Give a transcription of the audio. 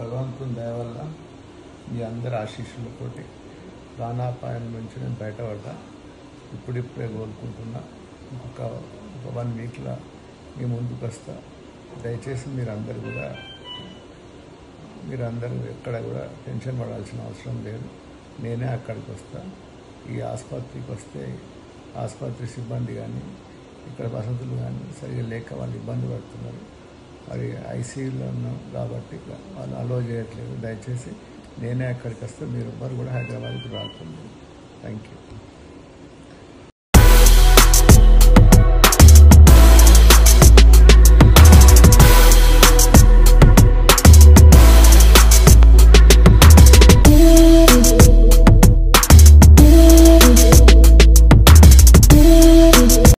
భగవంతుని దయ వల్ల మీ అందరి ఆశీస్సులతోటి ప్రాణాపాయం నుంచి నేను బయటపడ్డా ఇప్పుడిప్పుడే కోరుకుంటున్నా. ఒక ఒక వన్ వీక్లో మీ ముందుకు వస్తా. దయచేసి మీరందరూ కూడా మీరందరూ ఎక్కడ కూడా టెన్షన్ పడాల్సిన అవసరం లేదు. నేనే అక్కడికి వస్తా. ఈ ఆసుపత్రికి వస్తే ఆసుపత్రి సిబ్బంది కానీ ఇక్కడ వసతులు కానీ సరిగా లేక వాళ్ళు ఇబ్బంది పడుతున్నారు. మరి ఐసీయూలో ఉన్నాం కాబట్టి వాళ్ళు అలో చేయట్లేదు. దయచేసి నేనే అక్కడికి వస్తే మీరు ఎవ్వరు కూడా హైదరాబాద్కి రాకుండా. Thank you